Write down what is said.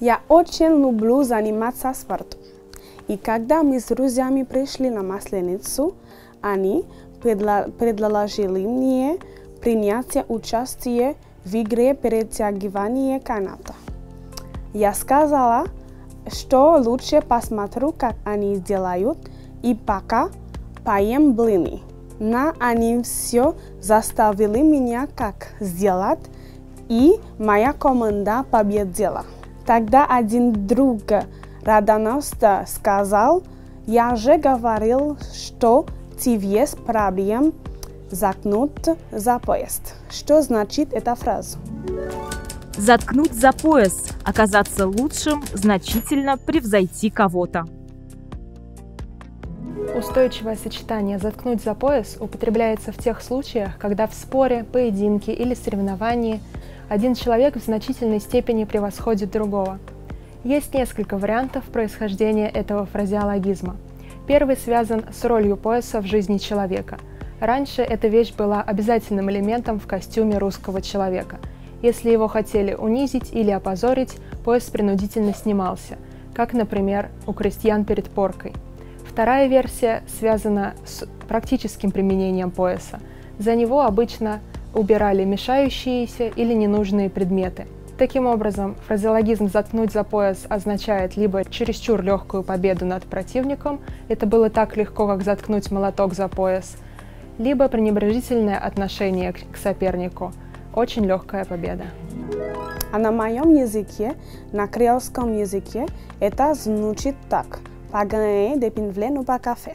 Я очень люблю заниматься спортом. И когда мы с друзьями пришли на Масленицу, они предложили мне принять участие в игре перетягивания каната. Я сказала, что лучше посмотрю, как они делают, и пока поем блины. Но они все заставили меня как сделать, и моя команда победила. Тогда один друг радостно сказал, я же говорил, что тебе есть проблем заткнуть за поезд. Что значит эта фраза? Заткнуть за пояс, оказаться лучшим, значительно превзойти кого-то. Устойчивое сочетание «заткнуть за пояс» употребляется в тех случаях, когда в споре, поединке или соревновании один человек в значительной степени превосходит другого. Есть несколько вариантов происхождения этого фразеологизма. Первый связан с ролью пояса в жизни человека. Раньше эта вещь была обязательным элементом в костюме русского человека. Если его хотели унизить или опозорить, пояс принудительно снимался, как, например, у крестьян перед поркой – Вторая версия связана с практическим применением пояса. За него обычно убирали мешающиеся или ненужные предметы. Таким образом, фразеологизм «заткнуть за пояс» означает либо чересчур легкую победу над противником, это было так легко, как заткнуть молоток за пояс, либо пренебрежительное отношение к сопернику, очень легкая победа. А на моем языке, на креольском языке, это звучит так – ganhar de pinvler no café.